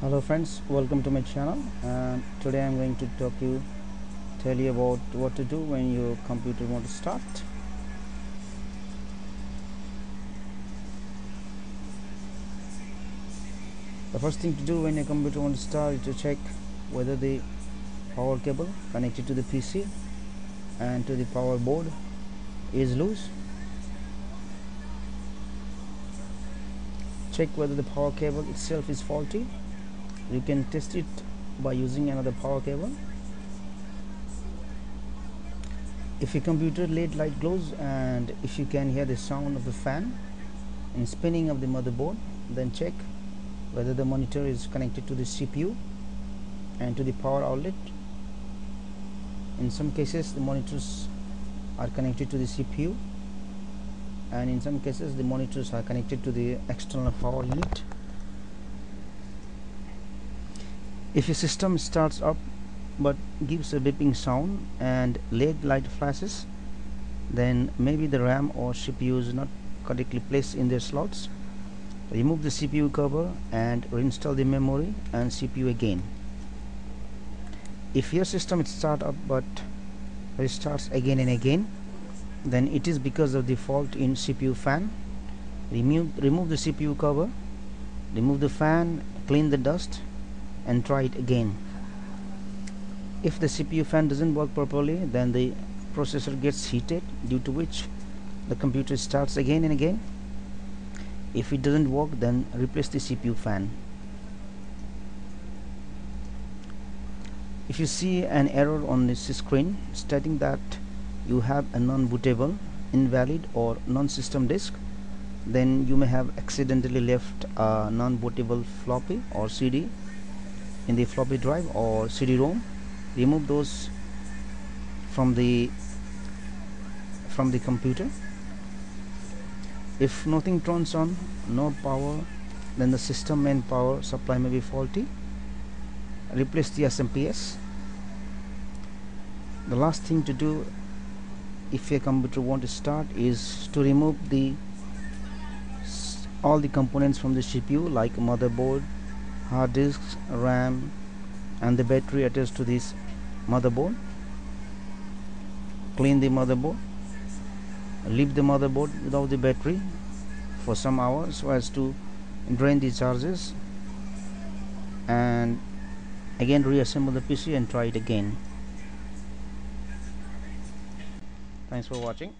hello friends. Welcome to my channel. And today i'm going to talk you tell you about what to do when your computer want to start. The first thing to do when your computer want to start is to check whether the power cable connected to the pc and to the power board is loose. Check whether the power cable itself is faulty you can test it by using another power cable. If your computer led light glows and if you can hear the sound of the fan and spinning of the motherboard then check whether the monitor is connected to the CPU and to the power outlet. In some cases the monitors are connected to the CPU and in some cases the monitors are connected to the external power unit if your system starts up but gives a beeping sound and LED light flashes then maybe the RAM or CPU is not correctly placed in their slots. Remove the CPU cover and reinstall the memory and CPU again. If your system start up but restarts again and again then it is because of the fault in CPU fan. Remove remove the CPU cover remove the fan clean the dust and try it again. If the CPU fan doesn't work properly then the processor gets heated due to which the computer starts again and again. If it doesn't work then replace the CPU fan. If you see an error on this screen stating that you have a non-bootable invalid or non-system disk then you may have accidentally left a non-bootable floppy or CD in the floppy drive or CD-ROM remove those from the from the computer. If nothing turns on no power then the system main power supply may be faulty. Replace the SMPS the last thing to do if your computer want to start is to remove the all the components from the CPU like motherboard hard disks RAM and the battery attached to this motherboard. Clean the motherboard. Leave the motherboard without the battery for some hours so as to drain the charges. And again reassemble the PC and try it again. Thanks for watching